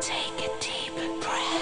Take a deep breath.